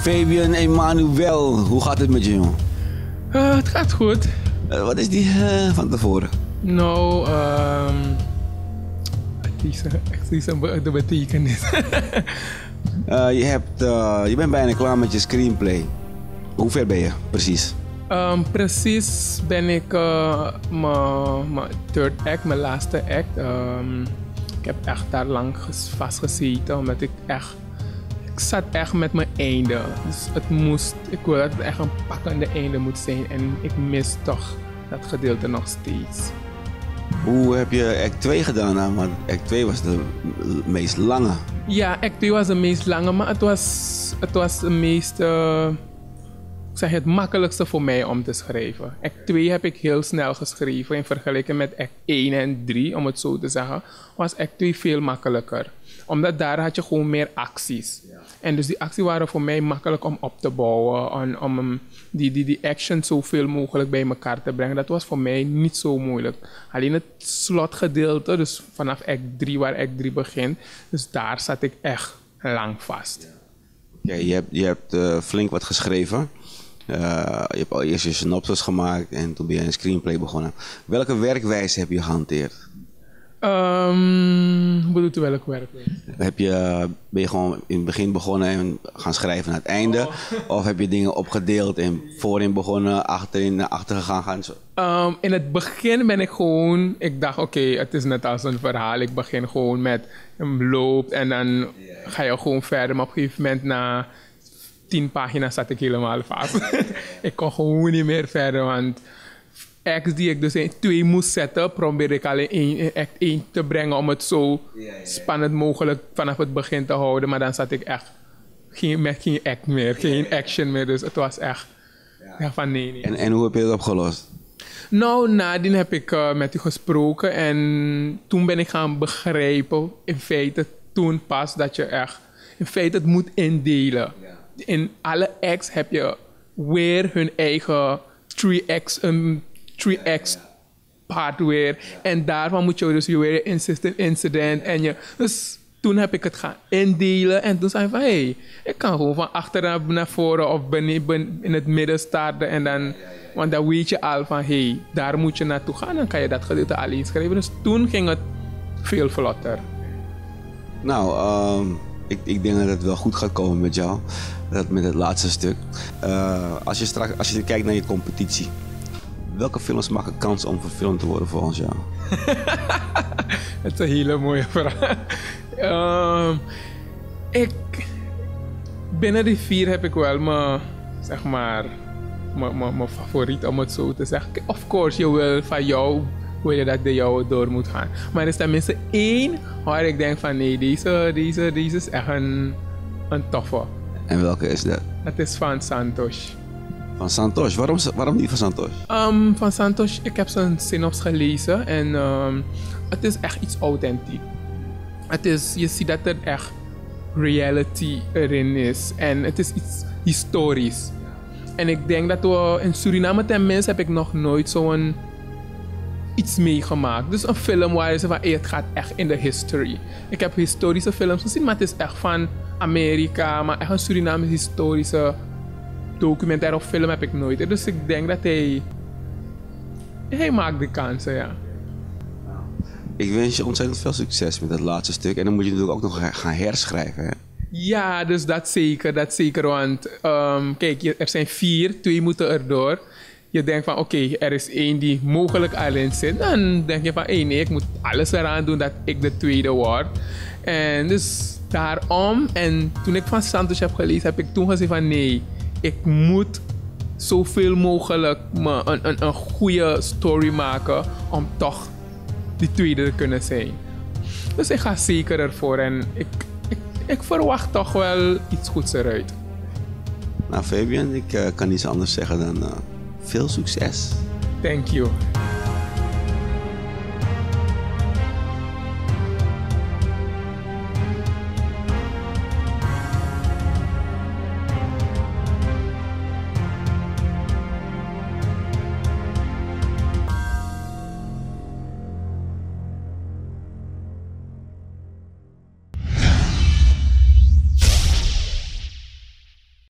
Fabian Emanuel, hoe gaat het met je, jongen? Uh, het gaat goed. Uh, wat is die uh, van tevoren? Nou, um, het is de betekenis. je, hebt, je bent bijna klaar met je screenplay. Hoe ver ben je precies? Um, precies ben ik mijn third act, mijn laatste act. Um, ik heb echt daar lang vastgezeten, omdat ik echt zat echt met mijn einde. Dus het moest, ik wil dat het echt een pakkende einde moet zijn. En ik mis toch dat gedeelte nog steeds. Hoe heb je act 2 gedaan? Nou, want act 2 was de meest lange. Ja, act 2 was de meest lange, maar het was, het was de meest... Uh, zeg het makkelijkste voor mij om te schrijven. Act 2 heb ik heel snel geschreven in vergelijking met act 1 en 3, om het zo te zeggen. Was act 2 veel makkelijker. Omdat daar had je gewoon meer acties. En dus die acties waren voor mij makkelijk om op te bouwen. Om, om die, die, die action zoveel mogelijk bij elkaar te brengen. Dat was voor mij niet zo moeilijk. Alleen het slotgedeelte, dus vanaf act 3 waar act 3 begint. Dus daar zat ik echt lang vast. Ja, je hebt, je hebt uh, flink wat geschreven. Uh, je hebt al eerst je synopsis gemaakt en toen ben je een screenplay begonnen. Welke werkwijze heb je gehanteerd? Um, hoe bedoelt u welk werk? Heb je, ben je gewoon in het begin begonnen en gaan schrijven naar het einde? Oh. Of heb je dingen opgedeeld en voorin begonnen, achterin naar achter gegaan? Gaan zo? Um, in het begin ben ik gewoon, ik dacht oké, het is net als een verhaal. Ik begin gewoon met een loop en dan ga je gewoon verder. Maar op een gegeven moment na tien pagina's zat ik helemaal vast. ik kon gewoon niet meer verder, want acts die ik dus in twee moest zetten, probeer ik alleen één, act één te brengen om het zo spannend mogelijk vanaf het begin te houden. Maar dan zat ik echt geen, met geen act meer, geen action meer. Dus het was echt, ja. van nee, nee. En, en hoe heb je het opgelost? Nou, nadien heb ik uh, met u gesproken en toen ben ik gaan begrijpen, in feite toen pas, dat je echt in feite het moet indelen. In alle acts heb je weer hun eigen 3x, een 3x part weer. En daarvan moet je dus je weer insistent incident. En je, dus toen heb ik het gaan indelen. En toen zei ik van, hé, hey, ik kan gewoon van achteraf naar voren of ben, in het midden starten. En dan, want dan weet je al van, hé, hey, daar moet je naartoe gaan. Dan kan je dat gedeelte alleen schrijven. Dus toen ging het veel vlotter. Nou, um, ik, ik denk dat het wel goed gaat komen met jou. Dat met het laatste stuk. Uh, als, je straks, als je kijkt naar je competitie. Welke films maken kans om verfilmd te worden volgens jou? Het is een hele mooie vraag. Um, ik, binnen die vier heb ik wel mijn, zeg maar, mijn favoriet om het zo te zeggen. Of course, je wil van jou, wil je dat de jou door moet gaan. Maar er is tenminste één waar ik denk van nee, deze, deze, deze is echt een, een toffe. En welke is dat? Dat is van Santos. Van Santos. Waarom, waarom niet van Santos? Um, van Santos, ik heb zijn synops gelezen en um, het is echt iets authentiek. Het is, je ziet dat er echt reality erin is en het is iets historisch. En ik denk dat we in Suriname tenminste heb ik nog nooit zo'n iets meegemaakt. Dus een film waar je zegt van hey, het gaat echt in de history. Ik heb historische films gezien, maar het is echt van Amerika, maar echt een Suriname historische documentaire of film heb ik nooit. Dus ik denk dat hij. Hij maakt de kansen, ja. Ik wens je ontzettend veel succes met het laatste stuk. En dan moet je natuurlijk ook nog gaan herschrijven. Hè? Ja, dus dat zeker, dat zeker. Want um, kijk, er zijn vier, twee moeten erdoor. Je denkt van oké, er is één die mogelijk alleen zit. Dan denk je van hé nee, ik moet alles eraan doen dat ik de tweede word. En dus daarom, en toen ik van Santos heb gelezen, heb ik toen gezegd van nee ik moet zoveel mogelijk een, een, een goede story maken om toch die tweede te kunnen zijn. Dus ik ga zeker ervoor en ik, ik, ik verwacht toch wel iets goeds eruit. Nou Fabian, ik uh, kan niets anders zeggen dan uh, veel succes. Thank you.